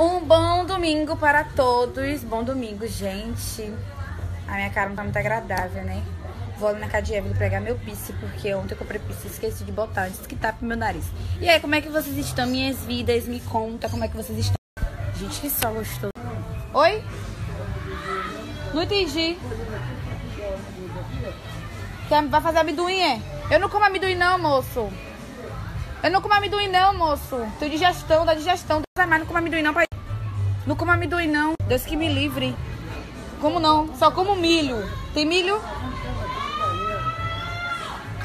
Um bom domingo para todos. Bom domingo, gente. A minha cara não tá muito agradável, né? Vou ali na Cadieve pegar meu pisse, porque ontem eu comprei pisse e esqueci de botar antes que tapa meu nariz. E aí, como é que vocês estão? Minhas vidas, me conta como é que vocês estão. Gente, que sol gostoso. Oi? Não entendi. Vai fazer amendoim, é? Eu não como amendoim não, moço. Eu não como amendoim não, moço. Tenho digestão, dá digestão. Deus mais, não como amendoim não, pai. Não como amendoim não. Deus que me livre. Como não? Só como milho. Tem milho?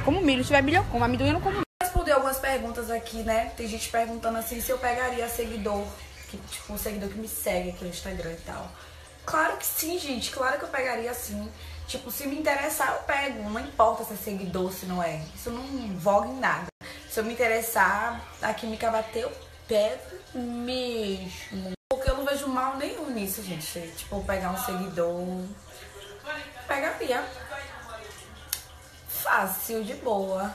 Como milho. Se tiver milho, eu como. Amendoim eu não como. Responder algumas perguntas aqui, né? Tem gente perguntando assim se eu pegaria seguidor. Que, tipo, um seguidor que me segue aqui no Instagram e tal. Claro que sim, gente. Claro que eu pegaria sim. Tipo, se me interessar, eu pego. Não importa se é seguidor, se não é. Isso não voga em nada. Se eu me interessar, a química bater, eu pego mesmo. Porque eu não vejo mal nenhum nisso, gente. Tipo, pegar um seguidor. Pegaria. Fácil, de boa.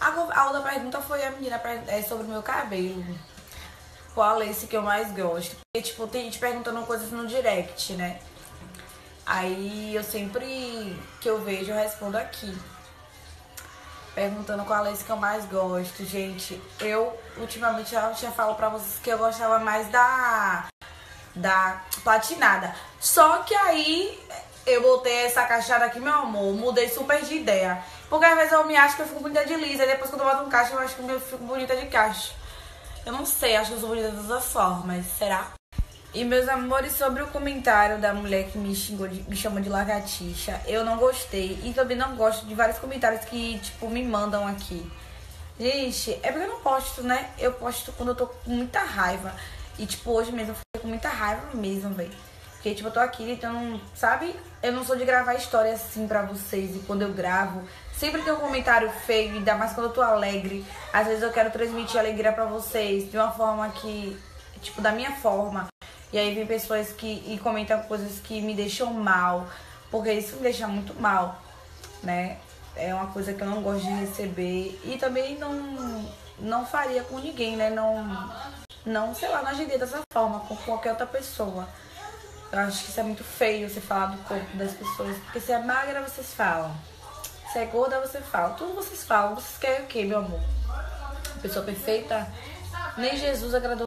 A, outra pergunta foi a menina é sobre o meu cabelo. Qual lace que eu mais gosto? Porque, tipo, tem gente perguntando coisas no direct, né? Aí eu sempre que eu vejo, eu respondo aqui. Perguntando qual lace que eu mais gosto. Gente, eu ultimamente já tinha falado pra vocês que eu gostava mais da, da platinada. Só que aí eu botei essa caixada aqui, meu amor, mudei super de ideia. Porque às vezes eu me acho que eu fico bonita de lisa, e depois quando eu boto um caixa, eu acho que eu fico bonita de caixa. Eu não sei, acho que eu sou bonita de todas as formas, será? E meus amores, sobre o comentário da mulher que me xingou, de, me chamou de lagartixa, eu não gostei. E também não gosto de vários comentários que, tipo, me mandam aqui. Gente, é porque eu não posto, né? Eu posto quando eu tô com muita raiva. E, tipo, hoje mesmo eu fiquei com muita raiva mesmo, velho. Porque, tipo, eu tô aqui, então, sabe? Eu não sou de gravar história assim pra vocês. E quando eu gravo, sempre tem um comentário feio, ainda mais quando eu tô alegre. Às vezes eu quero transmitir alegria pra vocês de uma forma que, tipo, da minha forma. E aí vem pessoas que e comentam coisas que me deixam mal, porque isso me deixa muito mal, né? É uma coisa que eu não gosto de receber e também não não faria com ninguém, né? Não não, sei lá, não agiria dessa forma com qualquer outra pessoa. Eu acho que isso é muito feio você falar do corpo das pessoas, porque se é magra vocês falam. Se é gorda você fala, tudo vocês falam. Vocês querem o quê, meu amor? Pessoa perfeita? Nem Jesus agradou